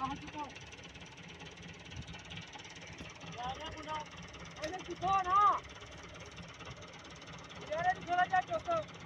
ना हाँ, हाँ, हाँ,